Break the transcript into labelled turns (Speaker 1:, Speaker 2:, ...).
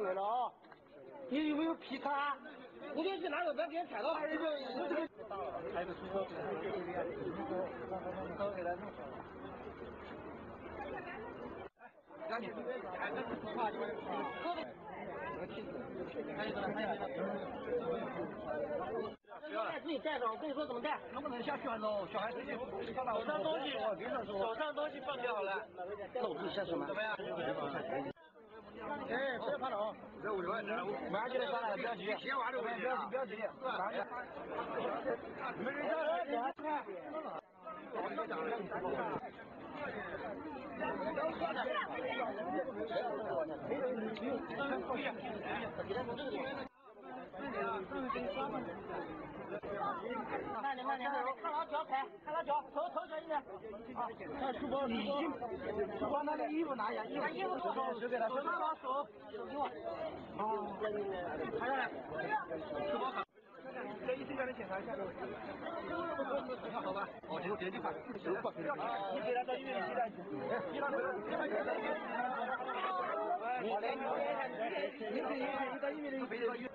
Speaker 1: 要来了啊！你有没有皮卡？我给你拿个，别给人踩到。还是这个。还是出车。赶紧，还是不怕，就是喝的。这个气质，还有还有一个。不要自己带上，我跟你说怎么带，能不能像小孩子，小孩子就手上东西，手上东西放掉好了。那我自己下去吗？怎么样？哎，不要怕了啊这五十万，马上就来上来，不要急，先玩着，不要急，不要急，马上。没人上，你看。慢点慢点，看牢脚踩，看牢脚，头头小心点。好，看书包，书包，把他的衣服拿一下，把衣服收好，手拿好手，手给我。好，抬上来，书包好。这医生给你检查一下。好吧？哦，这个别地方，手不可以。你给他到医院里去的。你到医院里，你到医院里。